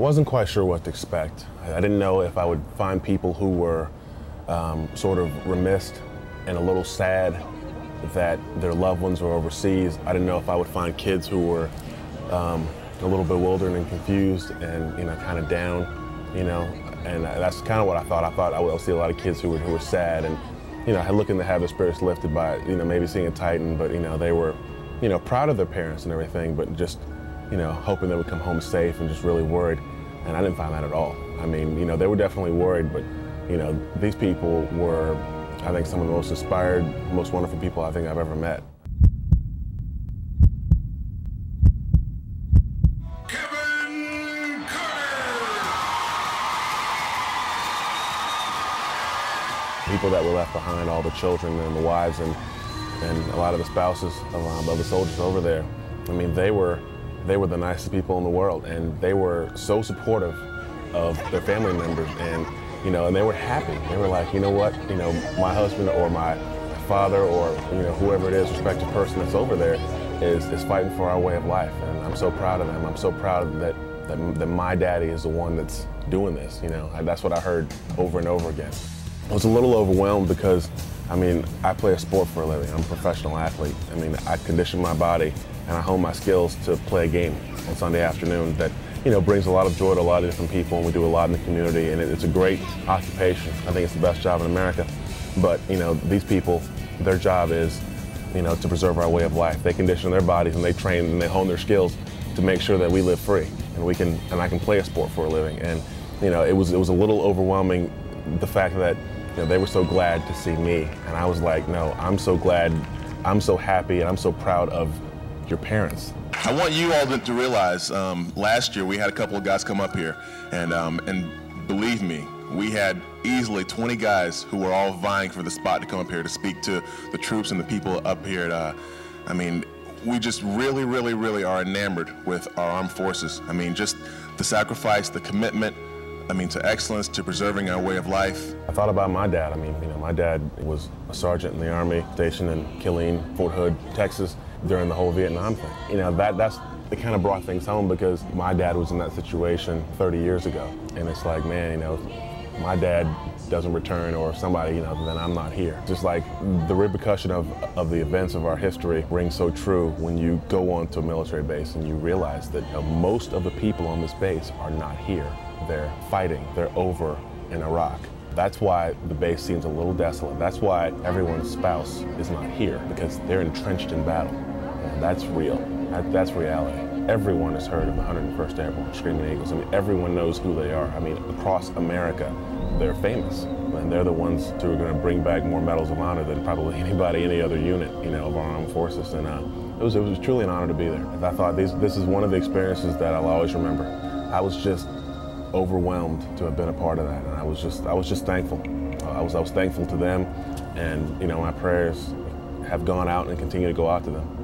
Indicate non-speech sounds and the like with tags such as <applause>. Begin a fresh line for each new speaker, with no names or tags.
I wasn't quite sure what to expect. I didn't know if I would find people who were um, sort of remiss and a little sad that their loved ones were overseas. I didn't know if I would find kids who were um, a little bewildered and confused and you know kind of down, you know. And that's kind of what I thought. I thought I would see a lot of kids who were who were sad and you know looking to have their spirits lifted by you know maybe seeing a Titan, but you know they were you know proud of their parents and everything, but just you know hoping they would come home safe and just really worried. And I didn't find that at all. I mean, you know, they were definitely worried, but you know, these people were, I think, some of the most inspired, most wonderful people I think I've ever met.
Kevin Carter.
People that were left behind, all the children and the wives and, and a lot of the spouses of, um, of the soldiers over there. I mean, they were, they were the nicest people in the world, and they were so supportive of their family members. And you know, and they were happy. They were like, you know what, you know, my husband or my father or you know whoever it is, respective person that's over there, is is fighting for our way of life, and I'm so proud of them. I'm so proud that that, that my daddy is the one that's doing this. You know, that's what I heard over and over again. I was a little overwhelmed because, I mean, I play a sport for a living. I'm a professional athlete. I mean, I condition my body and I hone my skills to play a game on Sunday afternoon that you know, brings a lot of joy to a lot of different people, and we do a lot in the community, and it's a great occupation. I think it's the best job in America. But, you know, these people, their job is, you know, to preserve our way of life. They condition their bodies and they train and they hone their skills to make sure that we live free and we can, and I can play a sport for a living. And, you know, it was, it was a little overwhelming, the fact that, you know, they were so glad to see me. And I was like, no, I'm so glad, I'm so happy, and I'm so proud of your parents
I want you all to realize um, last year we had a couple of guys come up here, and um, and believe me, we had easily 20 guys who were all vying for the spot to come up here to speak to the troops and the people up here. At, uh, I mean, we just really, really, really are enamored with our armed forces. I mean, just the sacrifice, the commitment. I mean, to excellence, to preserving our way of life.
I thought about my dad. I mean, you know, my dad was a sergeant in the Army, stationed in Killeen, Fort Hood, Texas during the whole Vietnam thing. You know, that that's it kind of brought things home because my dad was in that situation 30 years ago. And it's like, man, you know, my dad doesn't return or somebody, you know, then I'm not here. Just like the repercussion of, of the events of our history rings so true when you go on to a military base and you realize that you know, most of the people on this base are not here. They're fighting, they're over in Iraq. That's why the base seems a little desolate. That's why everyone's spouse is not here because they're entrenched in battle. And that's real. That, that's reality. Everyone has heard of the 101st Airborne Screaming Eagles. I mean, everyone knows who they are. I mean, across America, they're famous. And they're the ones who are going to bring back more medals of honor than probably <laughs> anybody, any other unit, you know, of our armed forces. And uh, it, was, it was truly an honor to be there. And I thought this, this is one of the experiences that I'll always remember. I was just overwhelmed to have been a part of that. And I was just, I was just thankful. I was, I was thankful to them. And, you know, my prayers have gone out and continue to go out to them.